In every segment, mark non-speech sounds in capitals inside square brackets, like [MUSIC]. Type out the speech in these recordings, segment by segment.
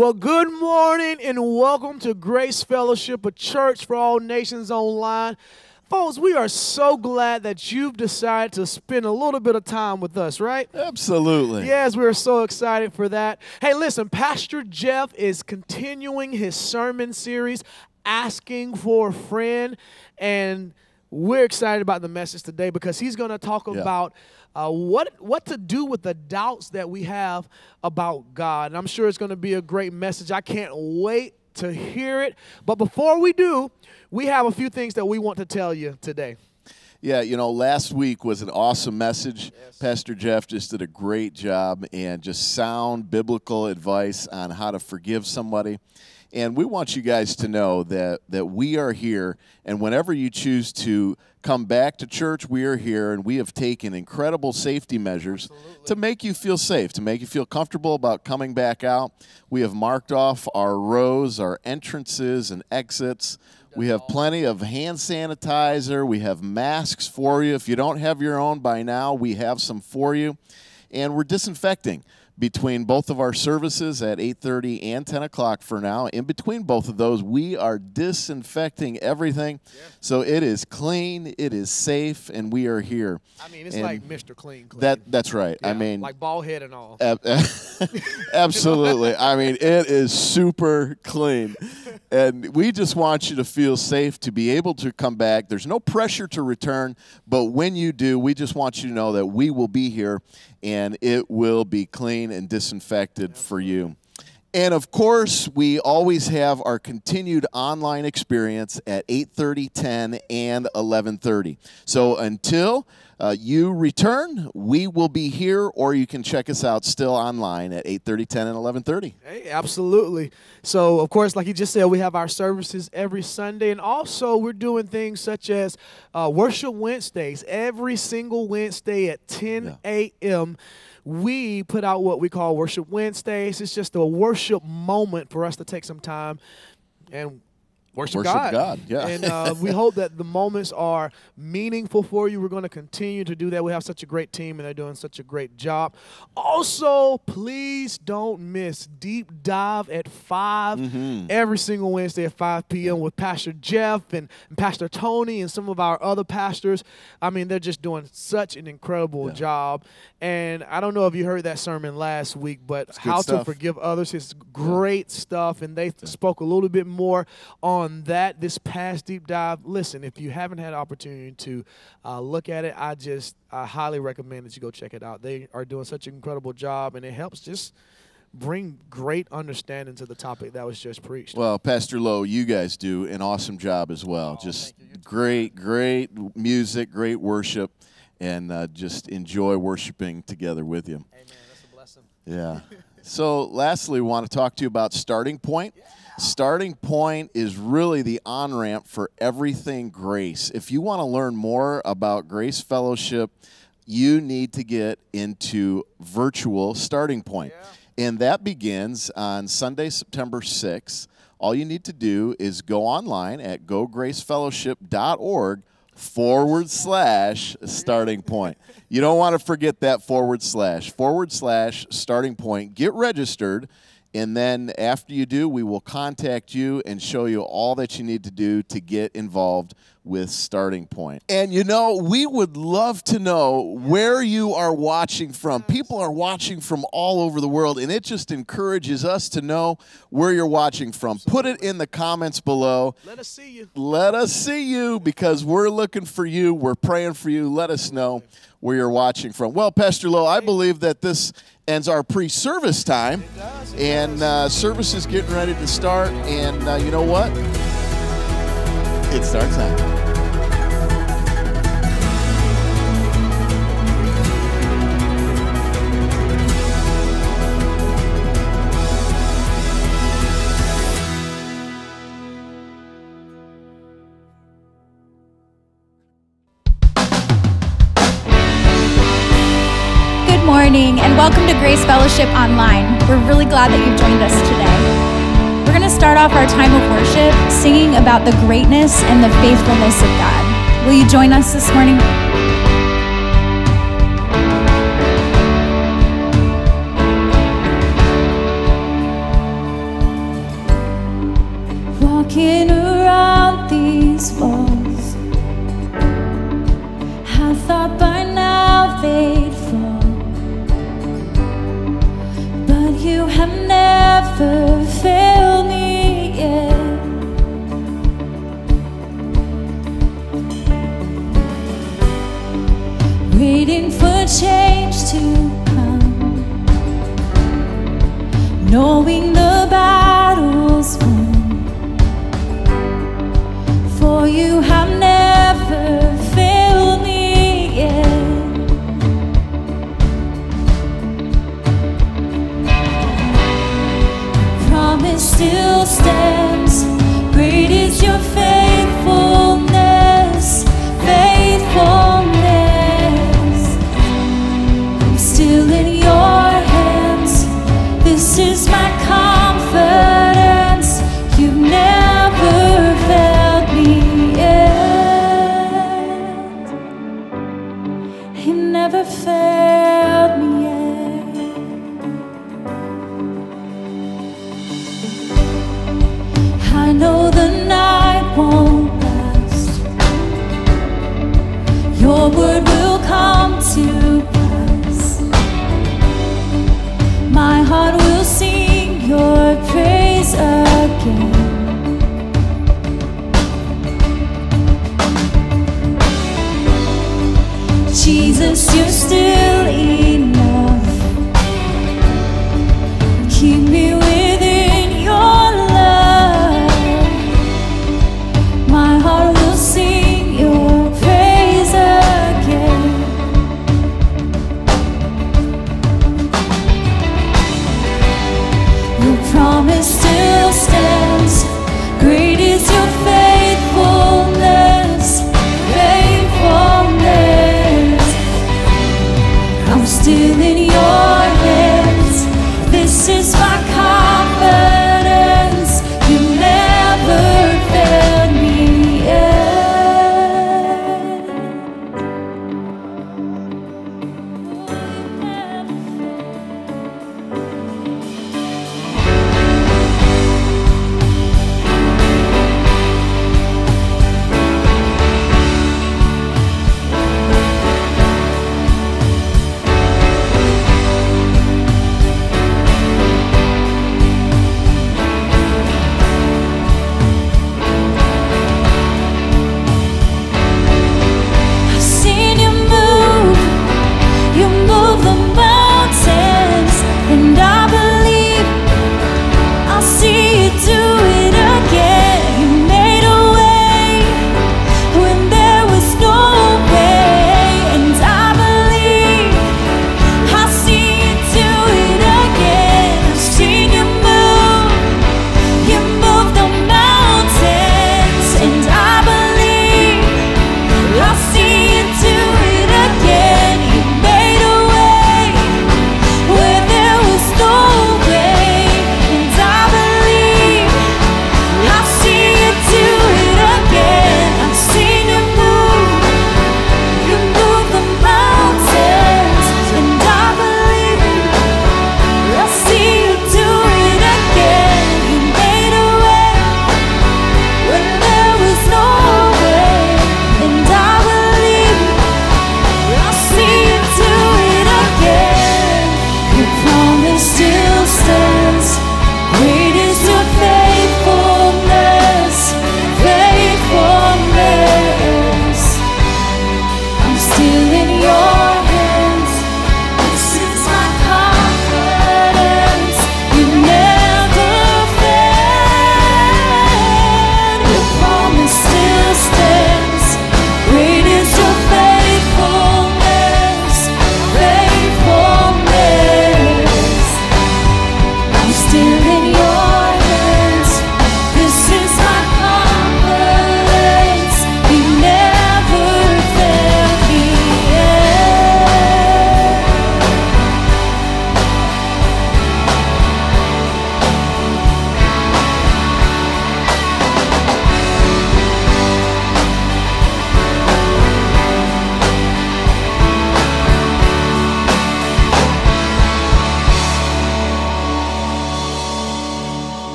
Well, good morning and welcome to Grace Fellowship, a church for all nations online. Folks, we are so glad that you've decided to spend a little bit of time with us, right? Absolutely. Yes, we're so excited for that. Hey, listen, Pastor Jeff is continuing his sermon series, Asking for a Friend. And we're excited about the message today because he's going to talk Yeah. about uh, what what to do with the doubts that we have about God. And I'm sure it's going to be a great message. I can't wait to hear it. But before we do, we have a few things that we want to tell you today. Yeah, you know, last week was an awesome message. Pastor Jeff just did a great job and just sound biblical advice on how to forgive somebody. And we want you guys to know that that we are here and whenever you choose to come back to church, we are here and we have taken incredible safety measures to make you feel safe, to make you feel comfortable about coming back out. We have marked off our rows, our entrances and exits. We have plenty of hand sanitizer. We have masks for you. If you don't have your own by now, we have some for you. And we're disinfecting between both of our services at 8.30 and 10 o'clock for now. In between both of those, we are disinfecting everything. So it is clean, it is safe, and we are here. I mean, it's And like Mr. Clean Clean. That That's right. I mean, like ball head and all. Ab- [LAUGHS] Absolutely. I mean, it is super clean. And we just want you to feel safe to be able to come back. There's no pressure to return, but when you do, we just want you to know that we will be here and it will be clean and disinfected for you. And of course, we always have our continued online experience at 8:30, 10, and 11:30. So until uh, you return, we will be here, or you can check us out still online at 8:30, 10, and 11:30. Hey, absolutely. So, of course, like you just said, we have our services every Sunday, and also we're doing things such as uh, Worship Wednesdays every single Wednesday at 10 a.m. We put out what we call Worship Wednesdays. It's just a worship moment for us to take some time and worship, Worship God. God, yeah. And uh, [LAUGHS] we hope that the moments are meaningful for you. We're going to continue to do that. We have such a great team, and they're doing such a great job. Also, please don't miss Deep Dive at 5 Mm-hmm. every single Wednesday at 5 p.m. with Pastor Jeff and, and Pastor Tony and some of our other pastors. I mean, they're just doing such an incredible job. And I don't know if you heard that sermon last week, but how to forgive others is great stuff. And they spoke a little bit more on that this past deep dive. Listen, if you haven't had opportunity to uh, look at it, I just I highly recommend that you go check it out. They are doing such an incredible job, and it helps just bring great understanding to the topic that was just preached. Well, Pastor Lowe, you guys do an awesome job as well. just great, great music, great worship, and uh, just enjoy worshiping together with you. Amen. That's a blessing. Yeah. So, lastly, we want to talk to you about Starting Point. Starting Point is really the on ramp for everything Grace. If you want to learn more about Grace Fellowship, you need to get into virtual Starting Point. And that begins on Sunday, September 6th. All you need to do is go online at gogracefellowship.org forward slash starting point. [LAUGHS] You don't want to forget that forward slash, forward slash starting point. Get registered. And then after you do, we will contact you and show you all that you need to do to get involved with Starting Point. And you know, we would love to know where you are watching from. People are watching from all over the world, and it just encourages us to know where you're watching from. Put it in the comments below. Let us see you. Let us see you because we're looking for you. We're praying for you. Let us know where you're watching from. Well, Pastor Lowe, I believe that this ends our pre-service time, and uh, service is getting ready to start. And uh, you know what? It starts now. Welcome to Grace Fellowship Online. We're really glad that you've joined us today. We're going to start off our time of worship singing about the greatness and the faithfulness of God. Will you join us this morning? Walking around these walls, I thought by now they'd fall. you have never failed me yet. Waiting for change to come, knowing the battle's won. For you have never. still stand.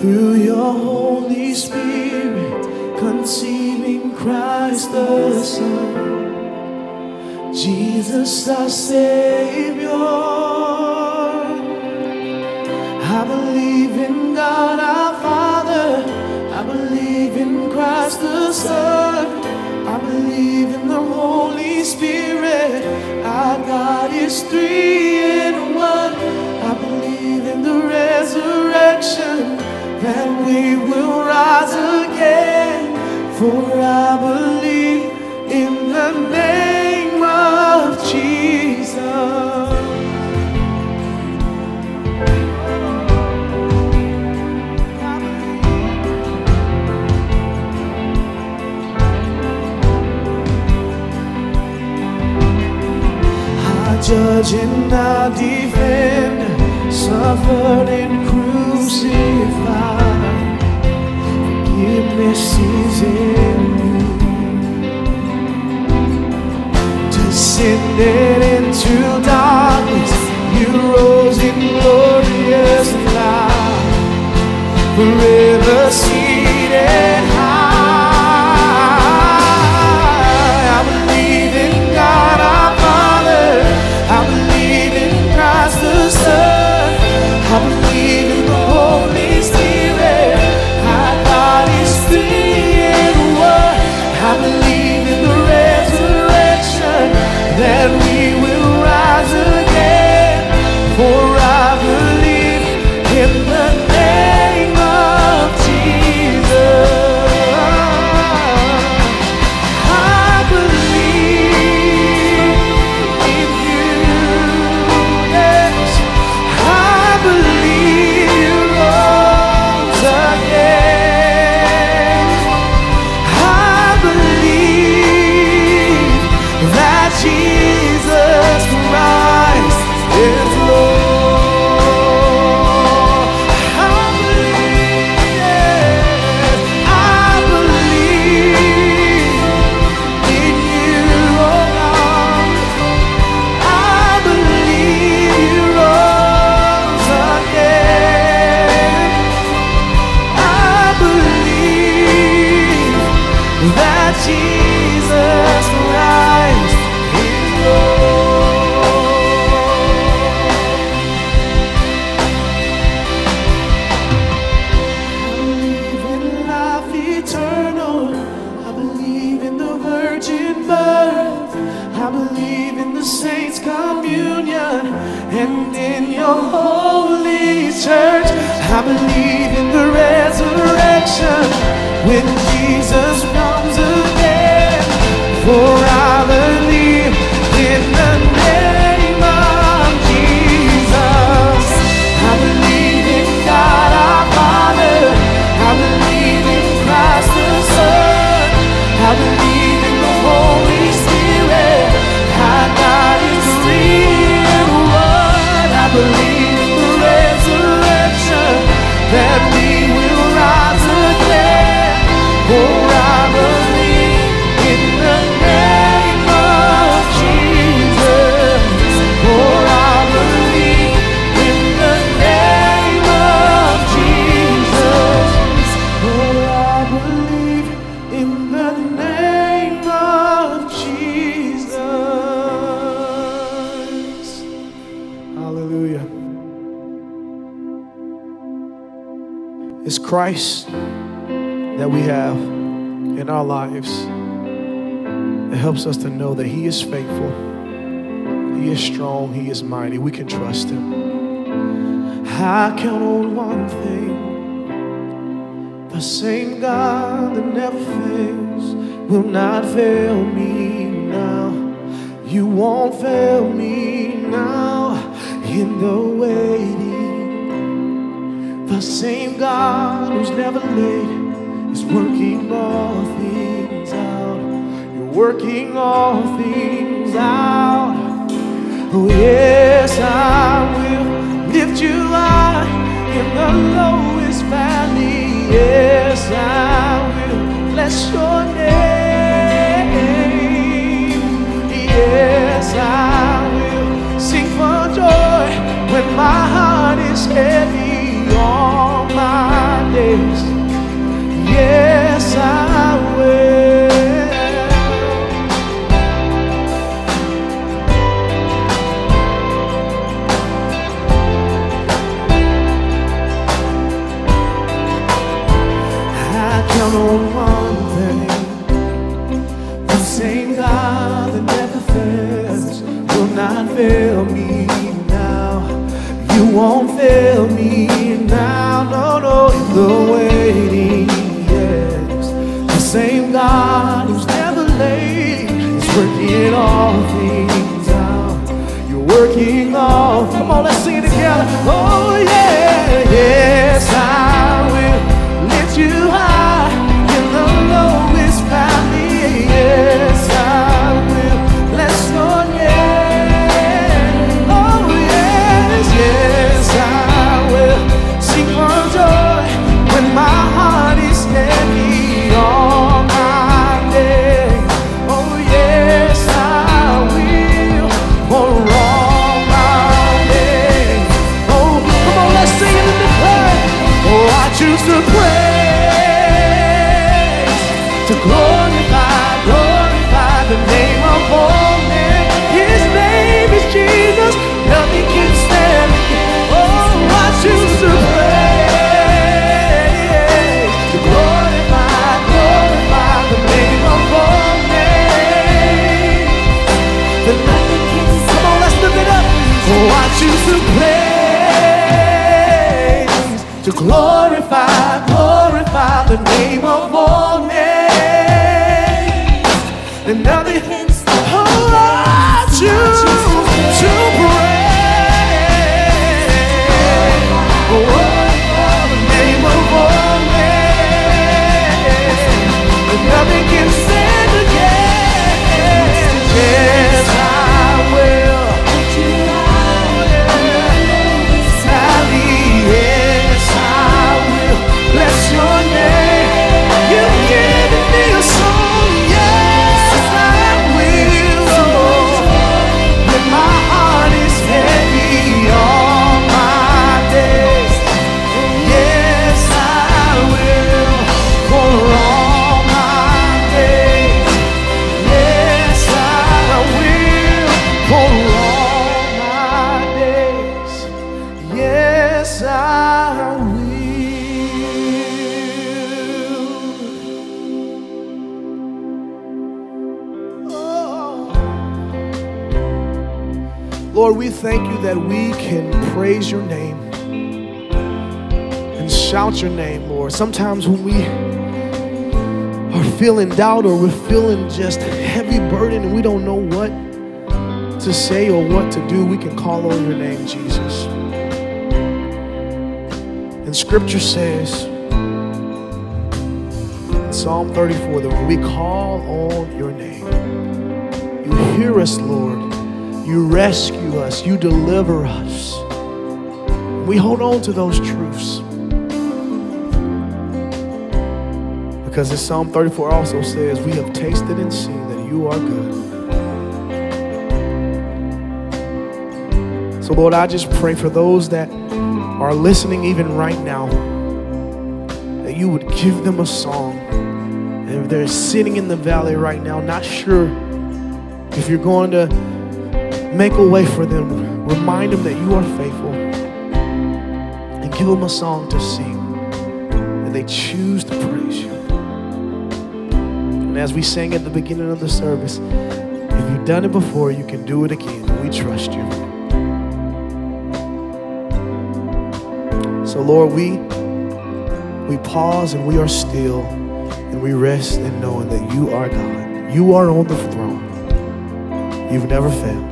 Through your Holy Spirit, conceiving Christ the Son, Jesus our Savior. I believe in God our Father, I believe in Christ the Son. I believe in the Holy Spirit. Our God is three in one. I believe in the resurrection that we will rise again. For I believe in the name of Jesus. I judge and I defend, suffered and crucified. Forgiveness into darkness, you rose in glorious light. Forever seated is faithful, He is strong, He is mighty. We can trust Him. I count on one thing the same God that never fails will not fail me now. You won't fail me now in the waiting. The same God who's never late is working all working all things out. Oh, yes, I will lift you high in the lowest valley. Yes, I will bless your name. Yes, I will sing for joy when my heart is heavy all my days. Yes, fail me now. You won't fail me now. No, no, in the waiting, yes. The same God who's never late is working all things out. You're working all. Come on, let's sing it together. Oh yeah, yes praise, thank you that we can praise your name and shout your name, Lord. Sometimes when we are feeling doubt or we're feeling just heavy burden and we don't know what to say or what to do, we can call on your name, Jesus. And scripture says in Psalm 34 that when we call on your name, you hear us, Lord. You rescue us. You deliver us. We hold on to those truths. Because as Psalm 34 also says, we have tasted and seen that you are good. So, Lord, I just pray for those that are listening even right now that you would give them a song. And if they're sitting in the valley right now, not sure if you're going to make a way for them, remind them that you are faithful and give them a song to sing. And they choose to praise you. And as we sang at the beginning of the service, if you've done it before, you can do it again. We trust you. So, Lord, we we pause and we are still and we rest in knowing that you are God. You are on the throne. You've never failed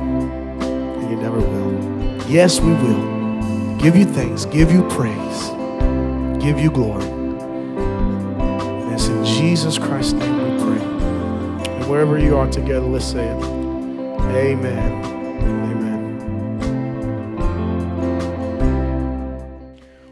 never will. Yes, we will. Give you thanks, give you praise, give you glory. And it's in Jesus Christ's name we pray. And wherever you are together, let's say it. Amen. Amen.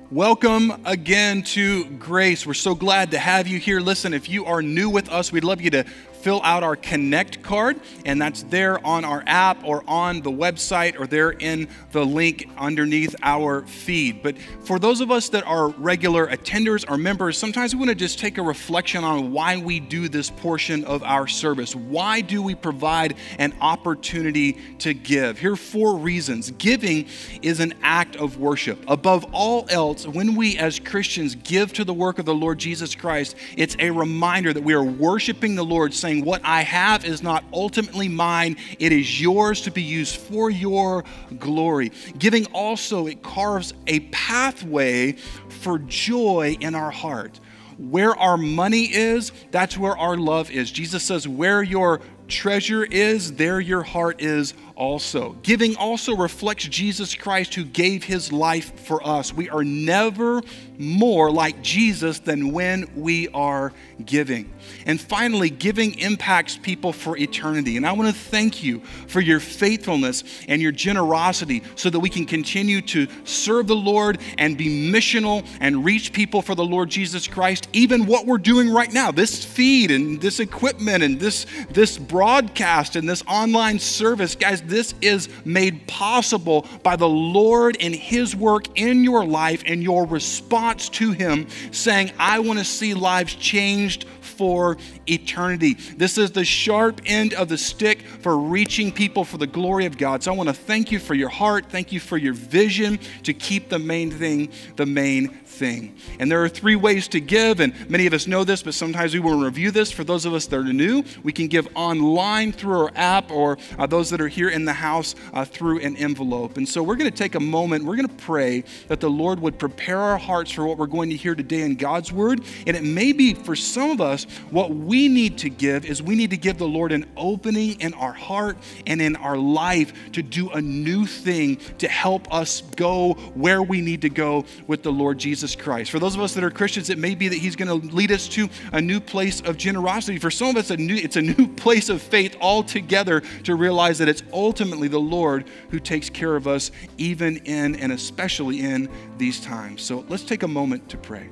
Welcome again to Grace. We're so glad to have you here. Listen, if you are new with us, we'd love you to fill out our Connect card, and that's there on our app or on the website or there in the link underneath our feed. But for those of us that are regular attenders or members, sometimes we want to just take a reflection on why we do this portion of our service. Why do we provide an opportunity to give? Here are four reasons. Giving is an act of worship. Above all else, when we as Christians give to the work of the Lord Jesus Christ, it's a reminder that we are worshiping the Lord, saying, What I have is not ultimately mine, it is yours to be used for your glory. Giving also, it carves a pathway for joy in our heart. Where our money is, that's where our love is. Jesus says, Where your treasure is, there your heart is also. Giving also reflects Jesus Christ who gave his life for us. We are never more like Jesus than when we are giving. And finally, giving impacts people for eternity. And I want to thank you for your faithfulness and your generosity so that we can continue to serve the Lord and be missional and reach people for the Lord Jesus Christ. Even what we're doing right now, this feed and this equipment and this, this broadcast and this online service, guys, this is made possible by the Lord and His work in your life and your response to Him, saying, I want to see lives changed for eternity. This is the sharp end of the stick for reaching people for the glory of God. So I want to thank you for your heart. Thank you for your vision to keep the main thing the main thing. And there are three ways to give, and many of us know this, but sometimes we will review this. For those of us that are new, we can give online through our app, or uh, those that are here in the house uh, through an envelope. And so we're going to take a moment, we're going to pray that the Lord would prepare our hearts for what we're going to hear today in God's Word. And it may be for some of us, what we need to give is we need to give the Lord an opening in our heart and in our life to do a new thing to help us go where we need to go with the Lord Jesus Jesus Christ. For those of us that are Christians, it may be that He's going to lead us to a new place of generosity. For some of us, a new, it's a new [LAUGHS] place of faith altogether to realize that it's ultimately the Lord who takes care of us, even in and especially in these times. So let's take a moment to pray.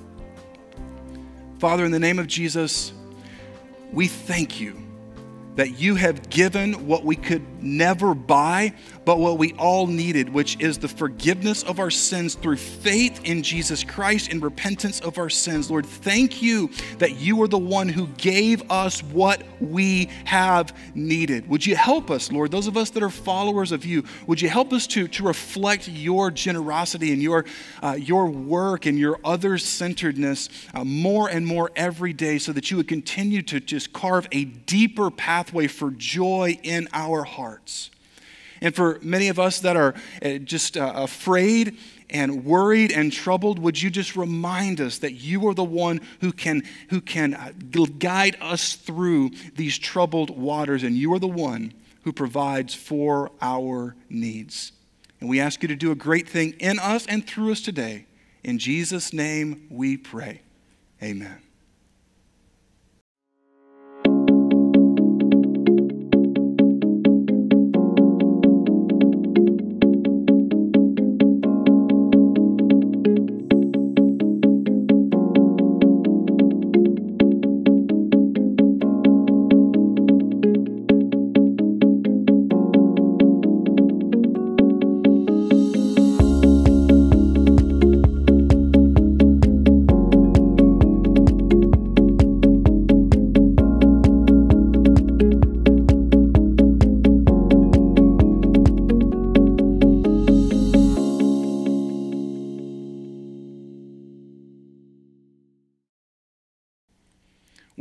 Father, in the name of Jesus, we thank you that you have given what we could never buy, but what we all needed, which is the forgiveness of our sins through faith in Jesus Christ and repentance of our sins. Lord, thank you that you are the one who gave us what we have needed. Would you help us, Lord, those of us that are followers of you, would you help us to, to reflect your generosity and your, uh, your work and your other centeredness uh, more and more every day so that you would continue to just carve a deeper pathway for joy in our hearts? And for many of us that are uh, just uh, afraid and worried and troubled, would you just remind us that you are the one who can, who can uh, guide us through these troubled waters, and you are the one who provides for our needs. And we ask you to do a great thing in us and through us today. In Jesus' name we pray. Amen.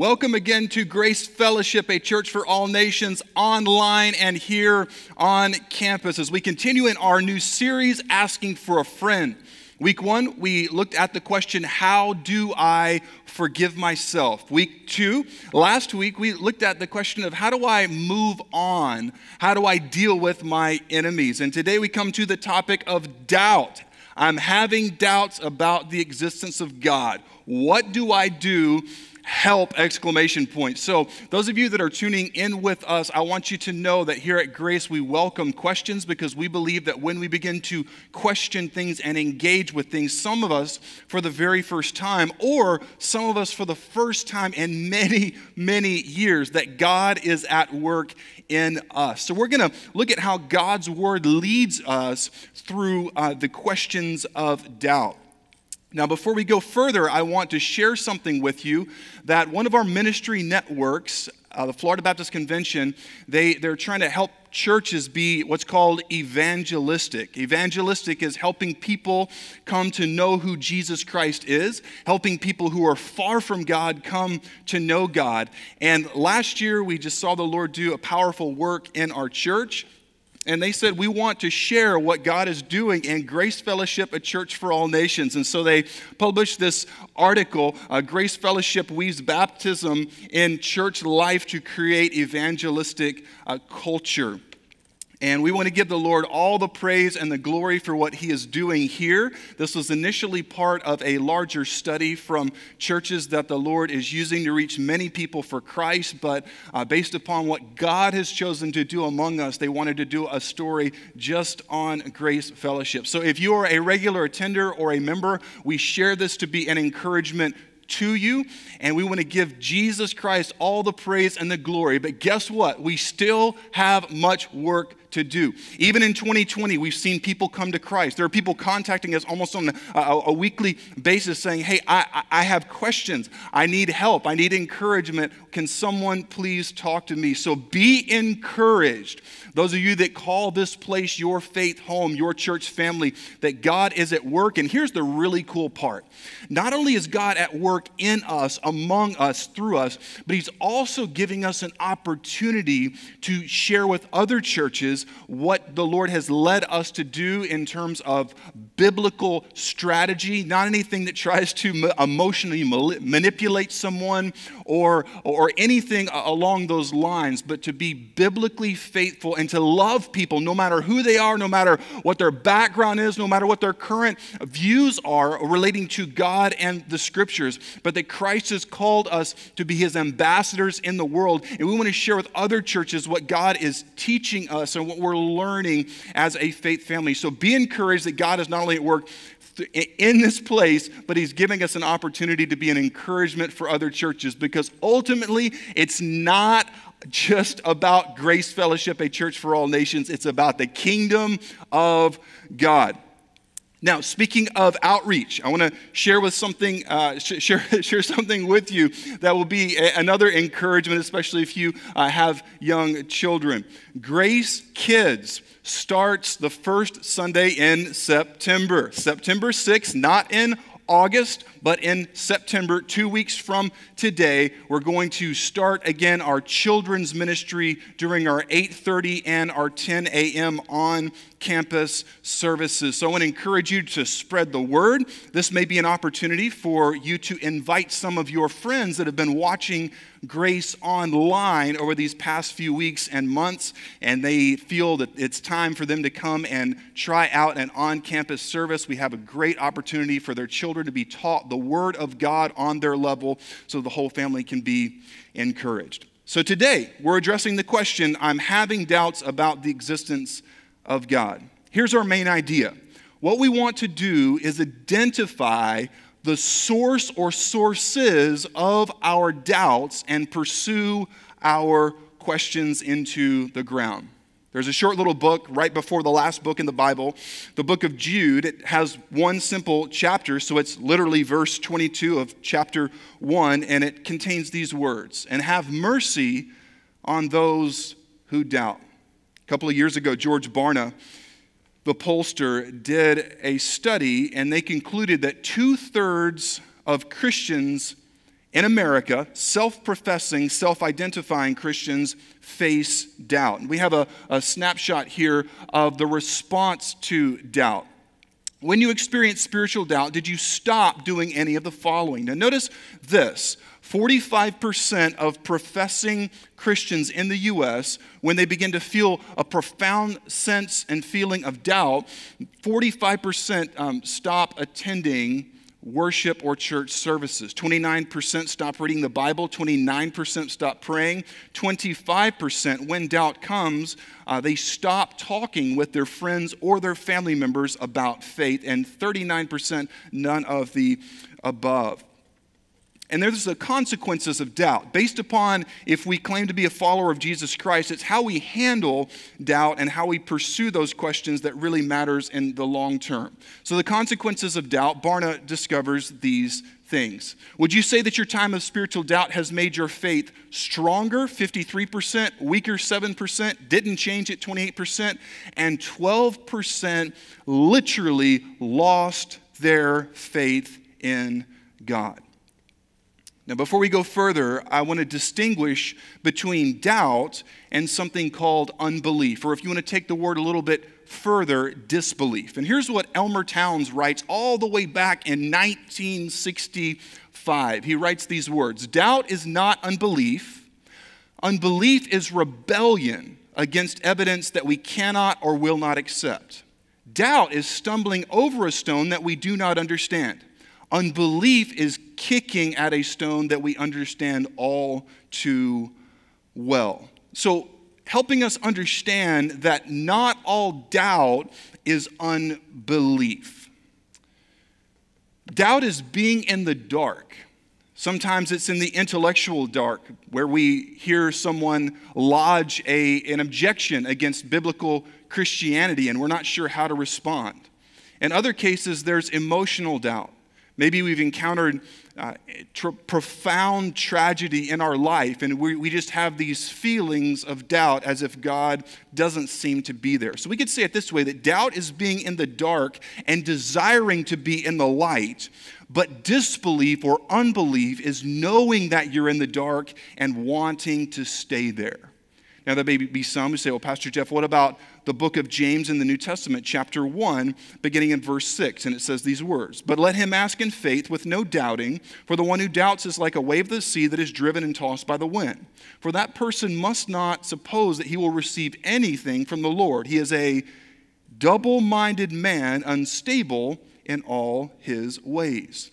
Welcome again to Grace Fellowship, a church for all nations online and here on campus as we continue in our new series, Asking for a Friend. Week one, we looked at the question, How do I forgive myself? Week two, last week, we looked at the question of, How do I move on? How do I deal with my enemies? And today we come to the topic of doubt. I'm having doubts about the existence of God. What do I do help exclamation point. So, those of you that are tuning in with us, I want you to know that here at Grace we welcome questions because we believe that when we begin to question things and engage with things, some of us for the very first time or some of us for the first time in many, many years that God is at work in us. So, we're going to look at how God's word leads us through uh, the questions of doubt. Now, before we go further, I want to share something with you that one of our ministry networks, uh, the Florida Baptist Convention, they, they're trying to help churches be what's called evangelistic. Evangelistic is helping people come to know who Jesus Christ is, helping people who are far from God come to know God. And last year, we just saw the Lord do a powerful work in our church and they said, We want to share what God is doing in Grace Fellowship, a church for all nations. And so they published this article uh, Grace Fellowship weaves baptism in church life to create evangelistic uh, culture. And we want to give the Lord all the praise and the glory for what He is doing here. This was initially part of a larger study from churches that the Lord is using to reach many people for Christ. But uh, based upon what God has chosen to do among us, they wanted to do a story just on Grace Fellowship. So if you are a regular attender or a member, we share this to be an encouragement to you, and we want to give Jesus Christ all the praise and the glory. But guess what? We still have much work to do. Even in 2020, we've seen people come to Christ. There are people contacting us almost on a, a weekly basis saying, Hey, I, I have questions. I need help. I need encouragement. Can someone please talk to me? So be encouraged. Those of you that call this place your faith home, your church family, that God is at work. And here's the really cool part not only is God at work in us, among us, through us, but He's also giving us an opportunity to share with other churches what the Lord has led us to do in terms of biblical strategy, not anything that tries to emotionally manipulate someone or, or anything along those lines, but to be biblically faithful and to love people no matter who they are, no matter what their background is, no matter what their current views are relating to God and the scriptures, but that Christ has called us to be his ambassadors in the world. And we want to share with other churches what God is teaching us and what we're learning as a faith family. So be encouraged that God is not only at work in this place, but he's giving us an opportunity to be an encouragement for other churches because ultimately it's not just about Grace Fellowship, a church for all nations. It's about the kingdom of God. Now, speaking of outreach, I want to share with something, uh, share, [LAUGHS] share something with you that will be a, another encouragement, especially if you uh, have young children. Grace Kids starts the first Sunday in September, September 6th, not in August, but in September, two weeks from today, we're going to start again our children's ministry during our 8:30 and our 10 a.m. on campus services. So I want to encourage you to spread the word. This may be an opportunity for you to invite some of your friends that have been watching Grace online over these past few weeks and months, and they feel that it's time for them to come and try out an on campus service. We have a great opportunity for their children to be taught the Word of God on their level so the whole family can be encouraged. So today, we're addressing the question I'm having doubts about the existence of God. Here's our main idea. What we want to do is identify the source or sources of our doubts and pursue our questions into the ground. There's a short little book right before the last book in the Bible, the book of Jude. It has one simple chapter, so it's literally verse 22 of chapter 1, and it contains these words And have mercy on those who doubt. A couple of years ago, George Barna, the pollster, did a study, and they concluded that two thirds of Christians in America, self professing, self identifying Christians face doubt. We have a, a snapshot here of the response to doubt. When you experience spiritual doubt, did you stop doing any of the following? Now, notice this 45% of professing Christians in the U.S., when they begin to feel a profound sense and feeling of doubt, 45% um, stop attending worship or church services. 29% stop reading the Bible, 29% stop praying, 25% when doubt comes, uh, they stop talking with their friends or their family members about faith, and 39% none of the above. And there's the consequences of doubt. Based upon if we claim to be a follower of Jesus Christ, it's how we handle doubt and how we pursue those questions that really matters in the long term. So the consequences of doubt, Barna discovers these things. Would you say that your time of spiritual doubt has made your faith stronger, 53%, weaker, 7%, didn't change it, 28%, and 12% literally lost their faith in God? Now, before we go further, I want to distinguish between doubt and something called unbelief, or if you want to take the word a little bit further, disbelief. And here's what Elmer Towns writes all the way back in 1965. He writes these words Doubt is not unbelief, unbelief is rebellion against evidence that we cannot or will not accept. Doubt is stumbling over a stone that we do not understand. Unbelief is kicking at a stone that we understand all too well. So, helping us understand that not all doubt is unbelief. Doubt is being in the dark. Sometimes it's in the intellectual dark where we hear someone lodge a, an objection against biblical Christianity and we're not sure how to respond. In other cases, there's emotional doubt. Maybe we've encountered uh, tr- profound tragedy in our life, and we, we just have these feelings of doubt as if God doesn't seem to be there. So we could say it this way that doubt is being in the dark and desiring to be in the light, but disbelief or unbelief is knowing that you're in the dark and wanting to stay there. Now, there may be some who say, well, Pastor Jeff, what about the book of James in the New Testament, chapter 1, beginning in verse 6? And it says these words But let him ask in faith with no doubting, for the one who doubts is like a wave of the sea that is driven and tossed by the wind. For that person must not suppose that he will receive anything from the Lord. He is a double minded man, unstable in all his ways.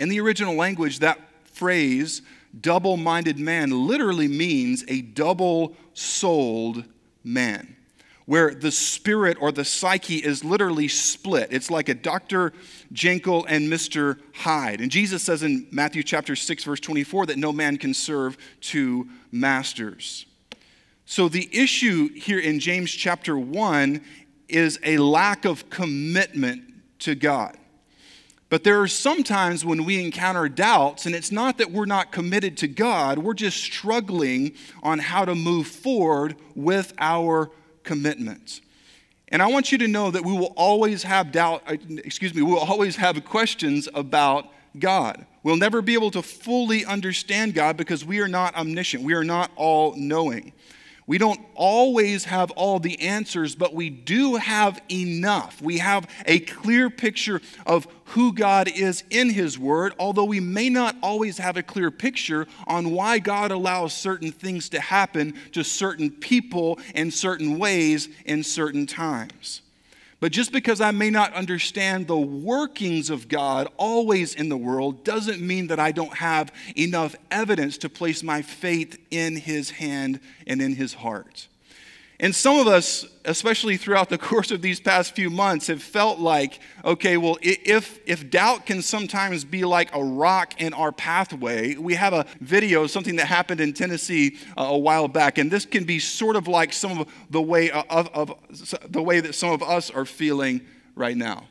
In the original language, that phrase double minded man literally means a double souled man, where the spirit or the psyche is literally split. It's like a Dr. Jekyll and Mr. Hyde. And Jesus says in Matthew chapter 6, verse 24, that no man can serve two masters. So the issue here in James chapter 1 is a lack of commitment to God. But there are some times when we encounter doubts, and it's not that we're not committed to God, we're just struggling on how to move forward with our commitments. And I want you to know that we will always have doubt, uh, excuse me, we will always have questions about God. We'll never be able to fully understand God because we are not omniscient, we are not all knowing. We don't always have all the answers, but we do have enough. We have a clear picture of who God is in His Word, although we may not always have a clear picture on why God allows certain things to happen to certain people in certain ways in certain times. But just because I may not understand the workings of God always in the world doesn't mean that I don't have enough evidence to place my faith in His hand and in His heart. And some of us, especially throughout the [LAUGHS] course of these past few months, have felt like, okay, well, if, if doubt can sometimes be like a rock in our pathway, we have a video, something that happened in Tennessee uh, a while back, and this can be sort of like some of the way, of, of the way that some of us are feeling right now.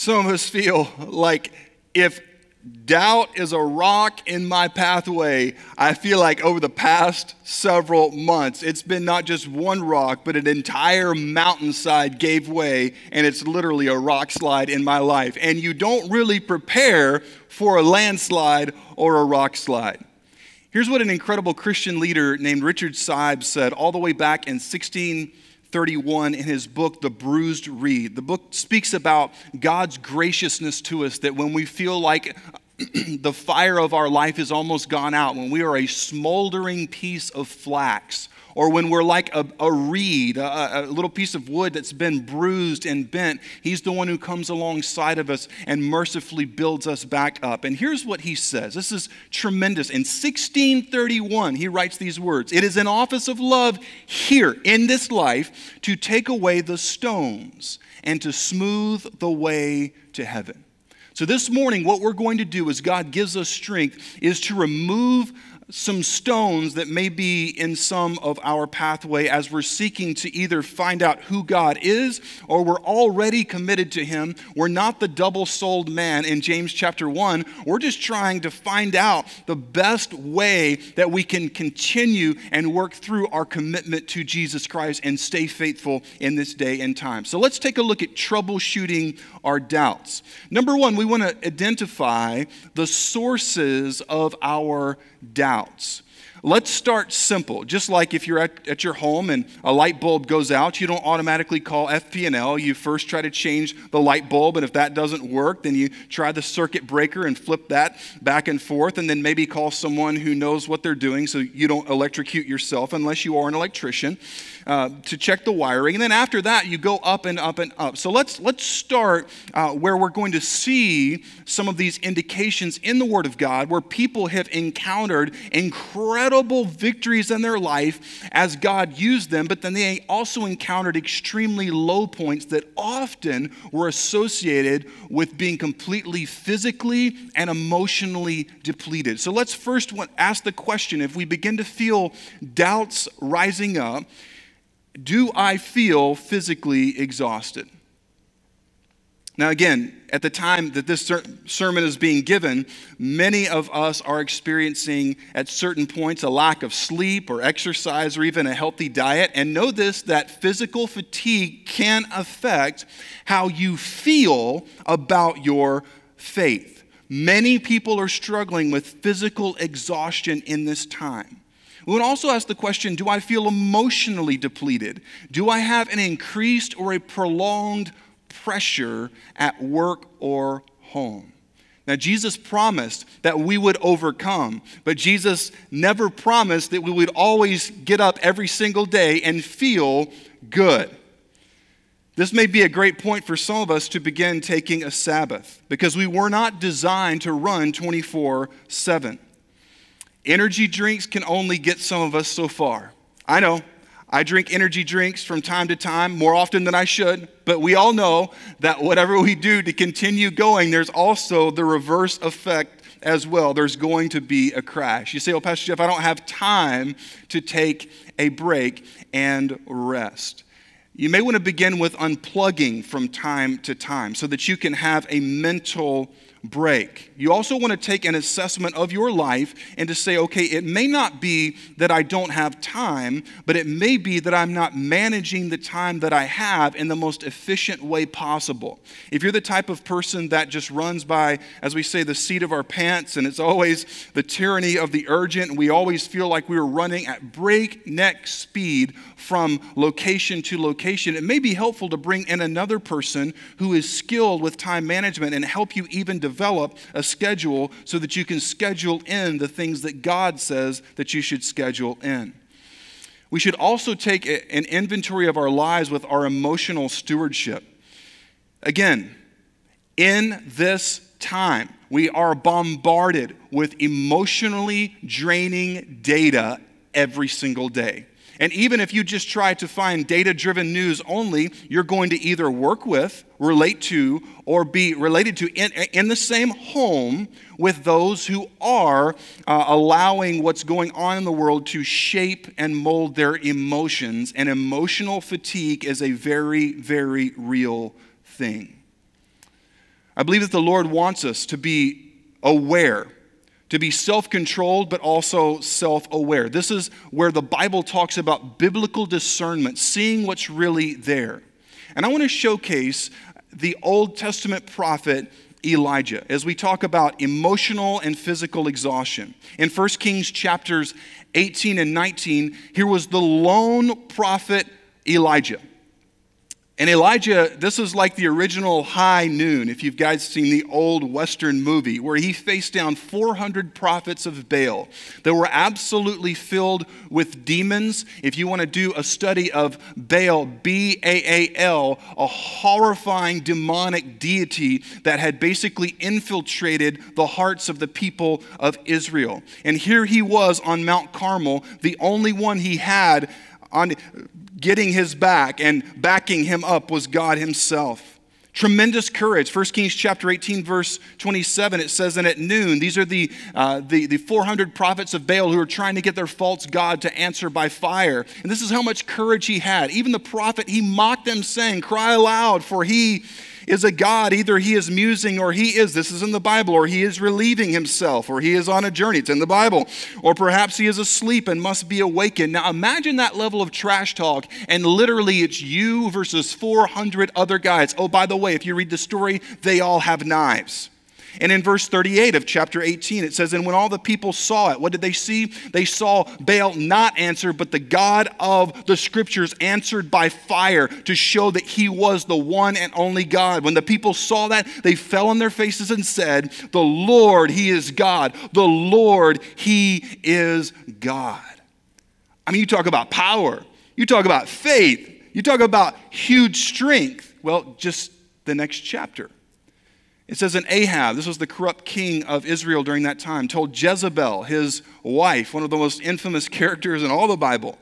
Some of us feel like if doubt is a rock in my pathway, I feel like over the past several months, it's been not just one rock, but an entire mountainside gave way, and it's literally a rock slide in my life. And you don't really prepare for a landslide or a rock slide. Here's what an incredible Christian leader named Richard Sibbes said all the way back in 1631 in his book, The Bruised Reed. The book speaks about God's graciousness to us, that when we feel like [CLEARS THROAT] the fire of our life is almost gone out, when we are a smoldering piece of flax, or when we're like a, a reed, a, a, little piece of wood that's been bruised and bent, He's the one who comes alongside of us and mercifully builds us back up. And here's what He says this is tremendous. In 1631, He writes these words It is an office of love here in this life to take away the stones and to smooth the way to heaven. So, this morning, what we're going to do as God gives us strength is to remove some stones that may be in some of our pathway as we're seeking to either find out who God is or we're already committed to Him. We're not the double souled man in James chapter 1. We're just trying to find out the best way that we can continue and work through our commitment to Jesus Christ and stay faithful in this day and time. So let's take a look at troubleshooting our doubts. Number one, we want to identify the sources of our doubts. Let's start simple. Just like if you're at, at your home and a light bulb goes out, you don't automatically call FP&L. You first try to change the light bulb, and if that doesn't work, then you try the circuit breaker and flip that back and forth, and then maybe call someone who knows what they're doing so you don't electrocute yourself unless you are an electrician uh, to check the wiring. And then after that, you go up and up and up. So let's, let's start uh, where we're going to see some of these indications in the Word of God where people have encountered incredible victories in their life as God used them, but then they also encountered extremely low points that often were associated with being completely physically and emotionally depleted. So let's first ask the question if we begin to feel doubts rising up, do I feel physically exhausted? Now, again, at the time that this ser- sermon is being given, many of us are experiencing at certain points a lack of sleep or exercise or even a healthy diet. And know this that physical fatigue can affect how you feel about your faith. Many people are struggling with physical exhaustion in this time. We would also ask the question Do I feel emotionally depleted? Do I have an increased or a prolonged pressure at work or home? Now, Jesus promised that we would overcome, but Jesus never promised that we would always get up every single day and feel good. This may be a great point for some of us to begin taking a Sabbath because we were not designed to run 24 7. Energy drinks can only get some of us so far. I know. I drink energy drinks from time to time, more often than I should, but we all know that whatever we do to continue going, there's also the reverse effect as well. There's going to be a crash. You say, Oh, Pastor Jeff, I don't have time to take a break and rest. You may want to begin with unplugging from time to time so that you can have a mental break. You also want to take an assessment of your life and to say, okay, it may not be that I don't have time, but it may be that I'm not managing the time that I have in the most efficient way possible. If you're the type of person that just runs by, as we say, the seat of our pants, and it's always the tyranny of the urgent, and we always feel like we are running at breakneck speed from location to location, it may be helpful to bring in another person who is skilled with time management and help you even develop a schedule so that you can schedule in the things that God says that you should schedule in. We should also take an inventory of our lives with our emotional stewardship. Again, in this time, we are bombarded with emotionally draining data every single day. And even if you just try to find data driven news only, you're going to either work with, relate to, or be related to in, in the same home with those who are uh, allowing what's going on in the world to shape and mold their emotions. And emotional fatigue is a very, very real thing. I believe that the Lord wants us to be aware to be self controlled, but also self aware. This is where the Bible talks about biblical discernment, seeing what's really there. And I want to showcase the Old Testament prophet Elijah as we talk about emotional and physical exhaustion. In 1 Kings chapters 18 and 19, here was the lone prophet Elijah. And Elijah, this is like the original High Noon, if you've guys seen the old Western movie, where he faced down 400 prophets of Baal that were absolutely filled with demons. If you want to do a study of Baal, B A A L, a horrifying demonic deity that had basically infiltrated the hearts of the people of Israel. And here he was on Mount Carmel, the only one he had on getting his back and backing him up was God himself. Tremendous courage. 1 Kings chapter 18, verse 27, it says, And at noon, these are the, uh, the, the 400 prophets of Baal who are trying to get their false God to answer by fire. And this is how much courage he had. Even the prophet, he mocked them, saying, Cry aloud, for he is a God. Either he is musing or he is, this is in the Bible, or he is relieving himself, or he is on a journey. It's in the Bible. Or perhaps he is asleep and must be awakened. Now imagine that level of trash talk, and literally it's you versus 400 other guys. Oh, by the way, if you read the story, they all have knives. And in verse 38 of chapter 18, it says, And when all the people saw it, what did they see? They saw Baal not answer, but the God of the scriptures answered by fire to show that he was the one and only God. When the people saw that, they fell on their faces and said, The Lord, he is God. The Lord, he is God. I mean, you talk about power, you talk about faith, you talk about huge strength. Well, just the next chapter. It says in Ahab, this was the corrupt king of Israel during that time, told Jezebel, his wife, one of the most infamous characters in all the Bible,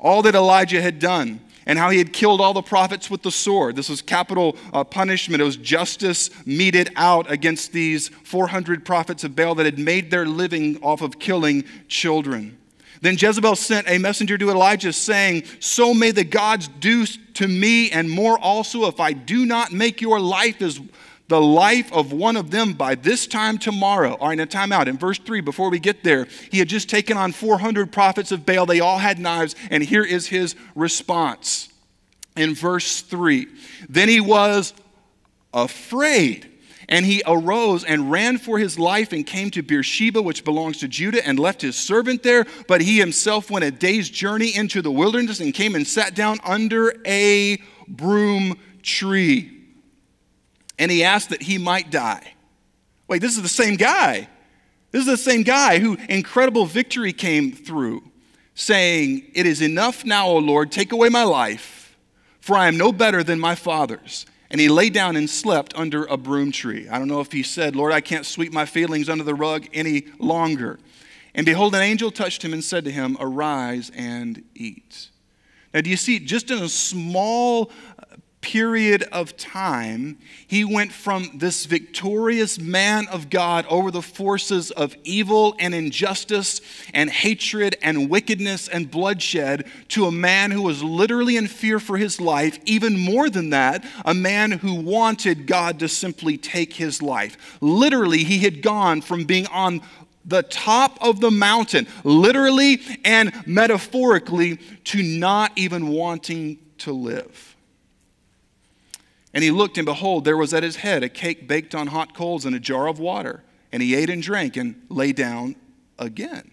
all that Elijah had done and how he had killed all the prophets with the sword. This was capital uh, punishment. It was justice meted out against these 400 prophets of Baal that had made their living off of killing children. Then Jezebel sent a messenger to Elijah saying, So may the gods do to me and more also if I do not make your life as the life of one of them by this time tomorrow. All right, now time out. In verse 3, before we get there, he had just taken on 400 prophets of Baal. They all had knives, and here is his response. In verse 3, then he was afraid. And he arose and ran for his life and came to Beersheba, which belongs to Judah, and left his servant there. But he himself went a day's journey into the wilderness and came and sat down under a broom tree and he asked that he might die. Wait, this is the same guy. This is the same guy who incredible victory came through, saying, It is enough now, O Lord, take away my life, for I am no better than my fathers. And he lay down and slept under a broom tree. I don't know if he said, Lord, I can't sweep my feelings under the rug any longer. And behold, an angel touched him and said to him, Arise and eat. Now, do you see, just in a small period of time, he went from this victorious man of God over the forces of evil and injustice and hatred and wickedness and bloodshed to a man who was literally in fear for his life. Even more than that, a man who wanted God to simply take his life. Literally, he had gone from being on the top of the mountain, literally and metaphorically, to not even wanting to live. And he looked, and behold, there was at his head a cake baked on hot coals and a jar of water. And he ate and drank and lay down again.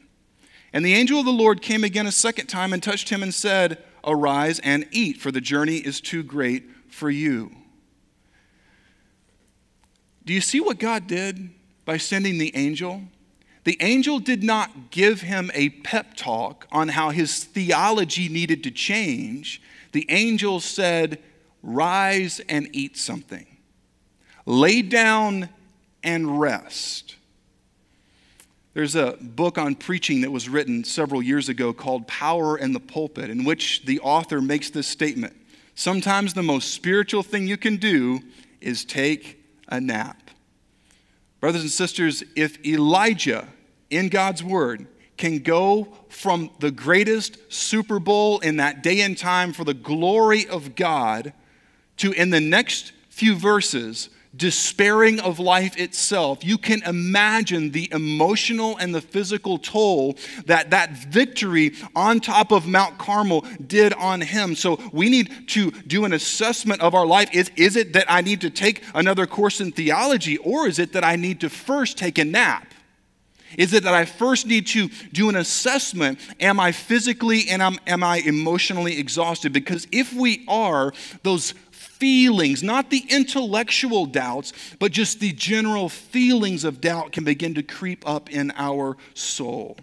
And the angel of the Lord came again a second time and touched him and said, Arise and eat, for the journey is too great for you. Do you see what God did by sending the angel? The angel did not give him a pep talk on how his theology needed to change. The angel said, rise and eat something, lay down and rest. There's a book on preaching that was written several years ago called Power in the Pulpit, in which the author makes this statement Sometimes the most spiritual thing you can do is take a nap. Brothers and sisters, if Elijah in God's Word can go from the greatest Super Bowl in that day and time for the glory of God to, in the next few verses, despairing of life itself, you can imagine the emotional and the physical toll that that victory on top of Mount Carmel did on him. So we need to do an assessment of our life. Is, is it that I need to take another course in theology, or is it that I need to first take a nap? Is it that I first need to do an assessment? Am I physically and am, am I emotionally exhausted? Because if we are, those feelings, not the intellectual doubts, but just the general feelings of doubt can begin to creep up in our soul.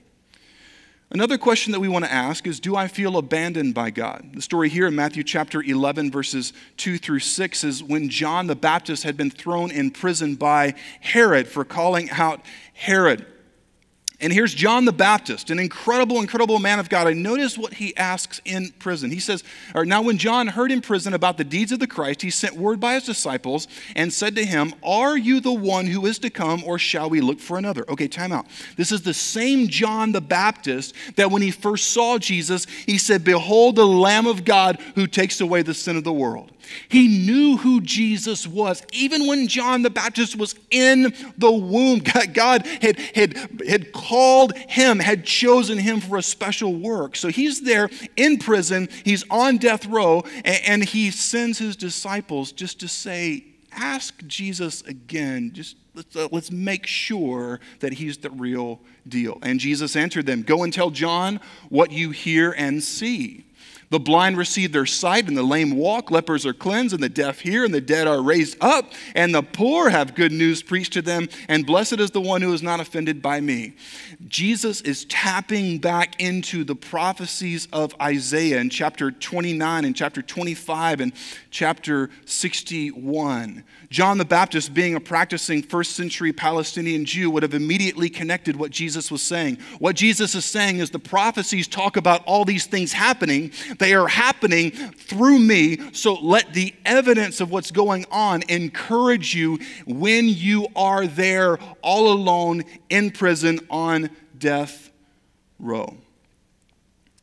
Another question that we want to ask is Do I feel abandoned by God? The story here in Matthew chapter 11, verses 2 through 6 is when John the Baptist had been thrown in prison by Herod for calling out Herod. And here's John the Baptist, an incredible, incredible man of God. I notice what he asks in prison. He says, Now, when John heard in prison about the deeds of the Christ, he sent word by his disciples and said to him, Are you the one who is to come, or shall we look for another? Okay, time out. This is the same John the Baptist that when he first saw Jesus, he said, Behold the Lamb of God who takes away the sin of the world. He knew who Jesus was. Even when John the Baptist was in the womb, [LAUGHS] God had, had, had called him, had chosen him for a special work. So he's there in prison, he's on death row, and, and he sends his disciples just to say, Ask Jesus again. Just let's, uh, let's make sure that he's the real deal. And Jesus answered them Go and tell John what you hear and see. The blind receive their sight, and the lame walk. Lepers are cleansed, and the deaf hear, and the dead are raised up, and the poor have good news preached to them. And blessed is the one who is not offended by me. Jesus is tapping back into the prophecies of Isaiah in chapter 29 and chapter 25 and chapter 61. John the Baptist, being a practicing first century Palestinian Jew, would have immediately connected what Jesus was saying. What Jesus is saying is the prophecies talk about all these things happening. They are happening through me. So let the evidence of what's going on encourage you when you are there all alone in prison on death row.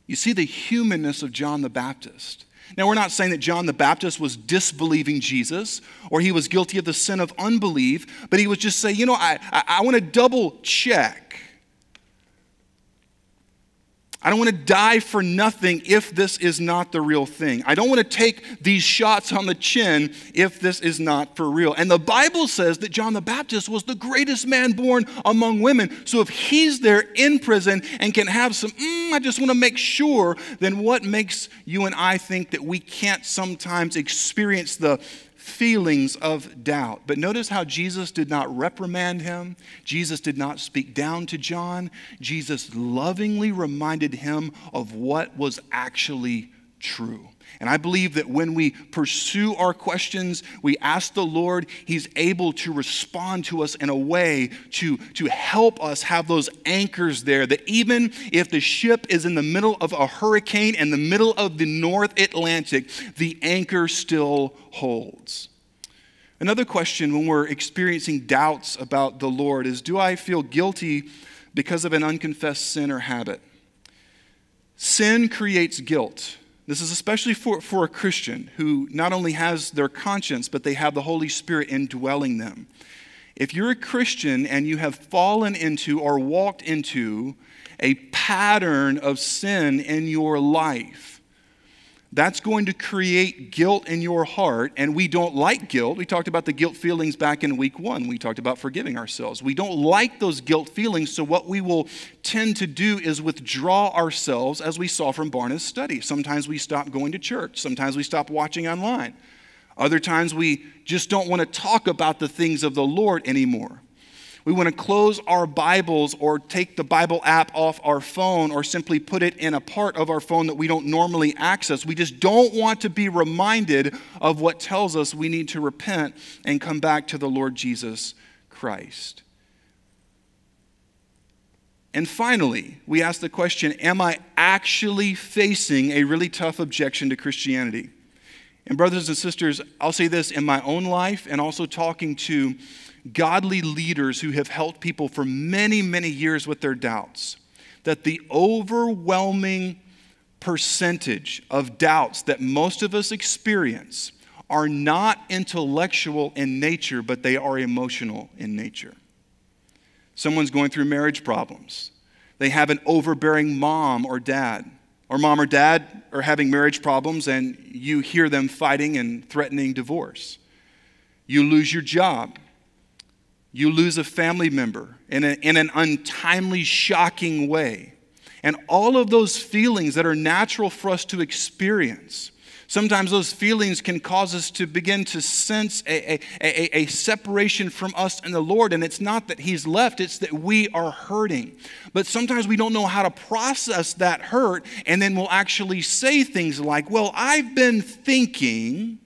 You see the humanness of John the Baptist. Now, we're not saying that John the Baptist was disbelieving Jesus or he was guilty of the sin of unbelief, but he was just saying, you know, I, I, I want to double check I don't want to die for nothing if this is not the real thing. I don't want to take these shots on the chin if this is not for real. And the Bible says that John the Baptist was the greatest man born among women. So if he's there in prison and can have some, mm, I just want to make sure, then what makes you and I think that we can't sometimes experience the feelings of doubt. But notice how Jesus did not reprimand him, Jesus did not speak down to John. Jesus lovingly reminded him of what was actually true. And I believe that when we pursue our questions, we ask the Lord, He's able to respond to us in a way to, to help us have those anchors there. That even if the ship is in the middle of a hurricane in the middle of the North Atlantic, the anchor still holds. Another question when we're experiencing doubts about the Lord is Do I feel guilty because of an unconfessed sin or habit? Sin creates guilt. This is especially for, for a Christian who not only has their conscience, but they have the Holy Spirit indwelling them. If you're a Christian and you have fallen into or walked into a pattern of sin in your life, that's going to create guilt in your heart. And we don't like guilt. We talked about the guilt feelings back in week one. We talked about forgiving ourselves. We don't like those guilt feelings. So, what we will tend to do is withdraw ourselves, as we saw from Barna's study. Sometimes we stop going to church, sometimes we stop watching online. Other times we just don't want to talk about the things of the Lord anymore. We want to close our Bibles or take the Bible app off our phone or simply put it in a part of our phone that we don't normally access. We just don't want to be reminded of what tells us we need to repent and come back to the Lord Jesus Christ. And finally, we ask the question Am I actually facing a really tough objection to Christianity? And, brothers and sisters, I'll say this in my own life and also talking to godly leaders who have helped people for many, many years with their doubts, that the overwhelming percentage of doubts that most of us experience are not intellectual in nature, but they are emotional in nature. Someone's going through marriage problems. They have an overbearing mom or dad, or mom or dad are having marriage problems, and you hear them fighting and threatening divorce. You lose your job. You lose a family member in, a, in an untimely, shocking way. And all of those feelings that are natural for us to experience Sometimes those feelings can cause us to begin to sense a, a, a, a, separation from us and the Lord. And it's not that He's left, it's that we are hurting. But sometimes we don't know how to process that hurt. And then we'll actually say things like, Well, I've been thinking.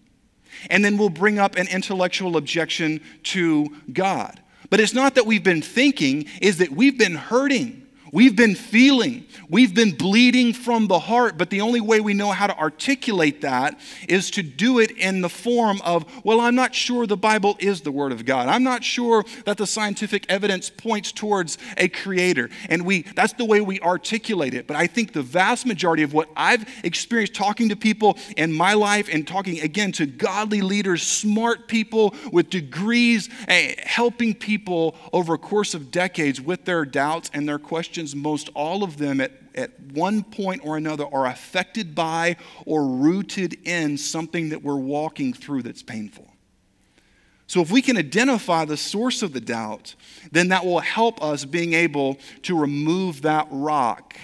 And then we'll bring up an intellectual objection to God. But it's not that we've been thinking, is that we've been hurting. We've been feeling, we've been bleeding from the heart, but the only way we know how to articulate that is to do it in the form of, well, I'm not sure the Bible is the Word of God. I'm not sure that the scientific evidence points towards a creator. And we that's the way we articulate it. But I think the vast majority of what I've experienced talking to people in my life and talking again to godly leaders, smart people with degrees, eh, helping people over a course of decades with their doubts and their questions Christians, most all of them at, at one point or another are affected by or rooted in something that we're walking through that's painful. So, if we can identify the source of the doubt, then that will help us being able to remove that rock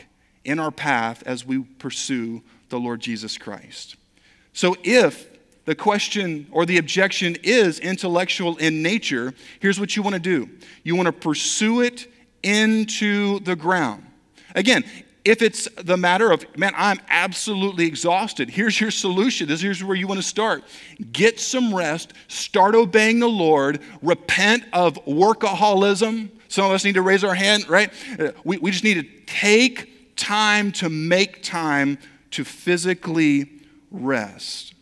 in our path as we pursue the Lord Jesus Christ. So, if the question or the objection is intellectual in nature, here's what you want to do you want to pursue it into the ground. Again, if it's the matter of, man, I'm absolutely exhausted, here's your solution. This here's where you want to start. Get some rest, start obeying the Lord, repent of workaholism. Some of us need to raise our hand, right? Uh, we, we just need to take time to make time to physically rest.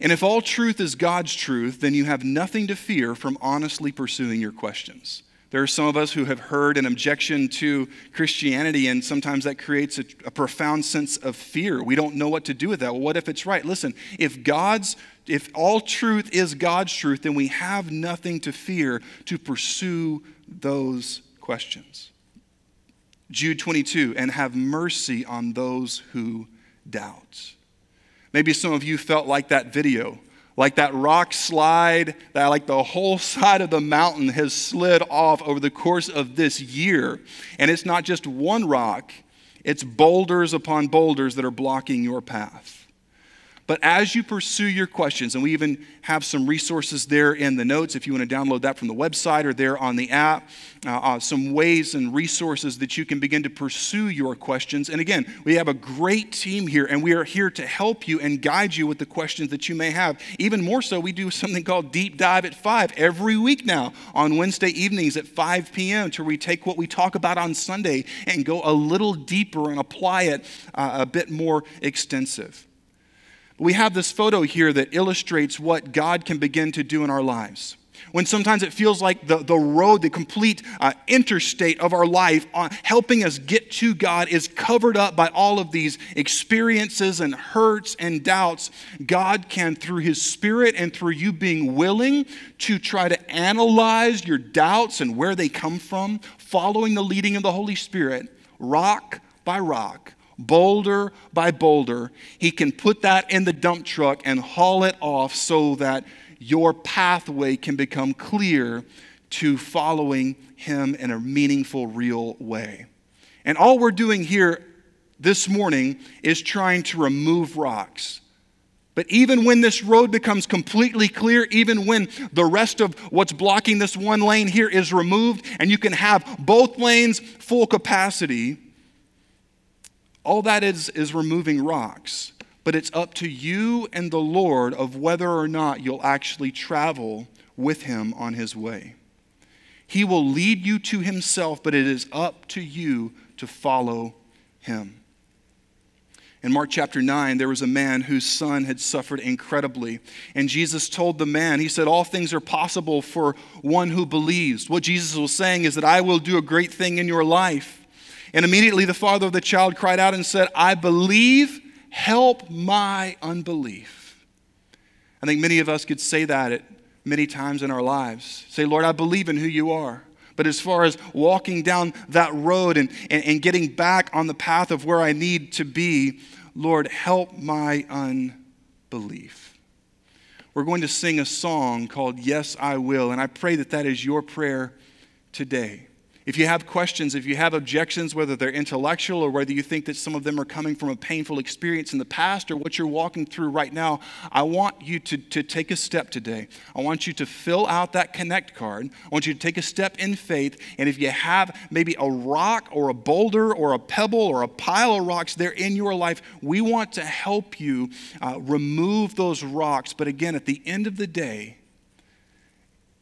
And if all truth is God's truth, then you have nothing to fear from honestly pursuing your questions. There are some of us who have heard an objection to Christianity, and sometimes that creates a, a, profound sense of fear. We don't know what to do with that. Well, what if it's right? Listen, if God's if all truth is God's truth, then we have nothing to fear to pursue those questions. Jude 22, and have mercy on those who doubt. Maybe some of you felt like that video, like that rock slide, that like the whole [LAUGHS] side of the mountain has slid off over the course of this year. And it's not just one rock, it's boulders upon boulders that are blocking your path. But as you pursue your questions, and we even have some resources there in the notes if you want to download that from the website or there on the app, uh, uh, some ways and resources that you can begin to pursue your questions. And again, we have a great team here, and we are here to help you and guide you with the questions that you may have. Even more so, we do [LAUGHS] something called Deep Dive at 5 every week now on Wednesday evenings at 5 p.m. to retake what we talk about on Sunday and go a little deeper and apply it uh, a bit more extensive. We have this photo here that illustrates what God can begin to do in our lives. When sometimes it feels like the, the road, the complete uh, interstate of our life, uh, helping us get to God, is covered up by all of these experiences and hurts and doubts, God can, through His Spirit and through you being willing to try to analyze your doubts and where they come from, following the leading of the Holy Spirit, rock by rock, boulder by boulder, he can put that in the dump truck and haul it off so that your pathway can become clear to following him in a meaningful, real way. And all we're doing here this morning is trying to remove rocks. But even when this road becomes completely clear, even when the rest of what's blocking this one lane here is removed, and you can have both lanes full capacity, all that is is removing rocks. But it's up to you and the Lord of whether or not you'll actually travel with him on his way. He will lead you to himself, but it is up to you to follow him. In Mark chapter 9, there was a man whose son had suffered incredibly. And Jesus told the man, He said, All things are possible for one who believes. What Jesus was saying is that I will do a great thing in your life. And immediately the father of the child cried out and said, I believe, help my unbelief. I think many of us could say that at many times in our lives. Say, Lord, I believe in who you are. But as far as walking down that road and, and, and getting back on the path of where I need to be, Lord, help my unbelief. We're going to sing a song called Yes, I Will. And I pray that that is your prayer today. If you have questions, if you have objections, whether they're intellectual or whether you think that some of them are coming from a painful experience in the past or what you're walking through right now, I want you to, to take a step today. I want you to fill out that connect card. I want you to take a step in faith. And if you have maybe a rock or a boulder or a pebble or a pile of rocks there in your life, we want to help you uh, remove those rocks. But again, at the end of the day,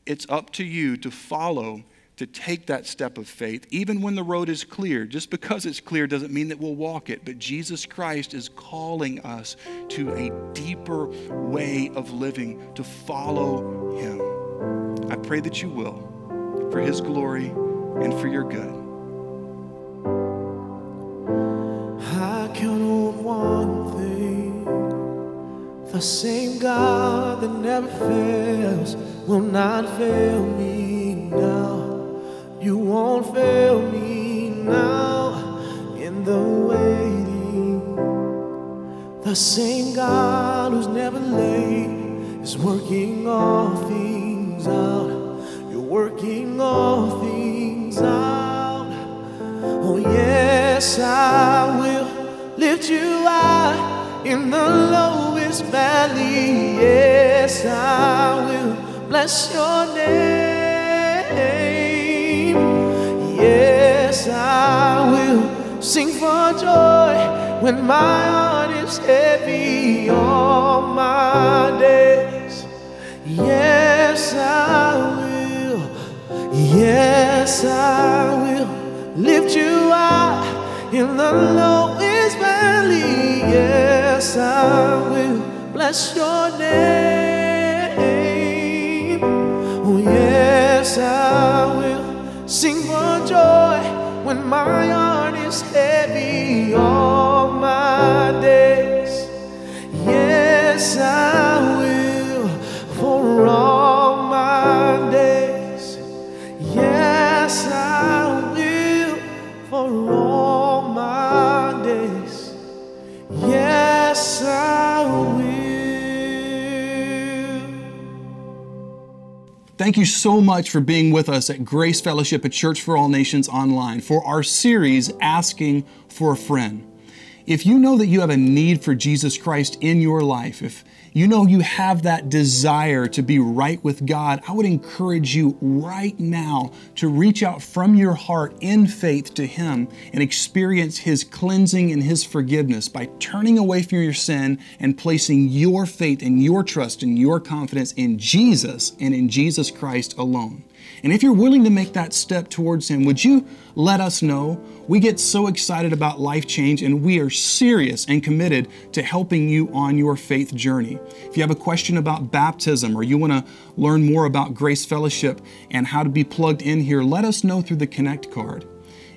it's up to you to follow to take that step of faith, even when the road is clear. Just because it's clear doesn't mean that we'll walk it, but Jesus Christ is calling us to a deeper way of living, to follow Him. I pray that you will, for His glory and for your good. I count on one thing the same God that never fails will not fail me now. You won't fail me now in the waiting. The same God who's never late is working all things out. You're working all things out. Oh, yes, I will lift you high in the lowest valley. Yes, I will bless your name. Yes, I will sing for joy when my heart is heavy all my days. Yes, I will. Yes, I will lift you high in the lowest valley. Yes, I will bless your name. My Thank you so much for being with us at Grace Fellowship at Church for All Nations Online for our series, Asking for a Friend. If you know that you have a need for Jesus Christ in your life, if you know you have that desire to be right with God, I would encourage you right now to reach out from your heart in faith to Him and experience His cleansing and His forgiveness by turning away from your sin and placing your faith and your trust and your confidence in Jesus and in Jesus Christ alone. And if you're willing to make that step towards Him, would you let us know? We get so excited about life change and we are serious and committed to helping you on your faith journey. If you have a question about baptism or you want to learn more about Grace Fellowship and how to be plugged in here, let us know through the Connect card.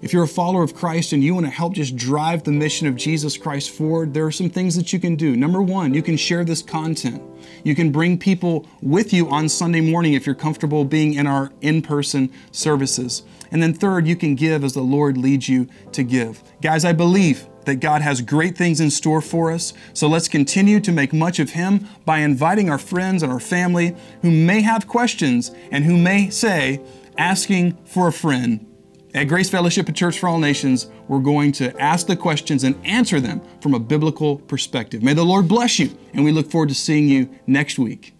If you're a follower of Christ and you want to help just drive the mission of Jesus Christ forward, there are some things that you can do. Number one, you can share this content. You can bring people with you on Sunday morning if you're comfortable being in our in person services. And then, third, you can give as the Lord leads you to give. Guys, I believe that God has great things in store for us. So let's continue to make much of Him by inviting our friends and our family who may have questions and who may say, asking for a friend. At Grace Fellowship at Church for All Nations, we're going to ask the questions and answer them from a biblical perspective. May the Lord bless you, and we look forward to seeing you next week.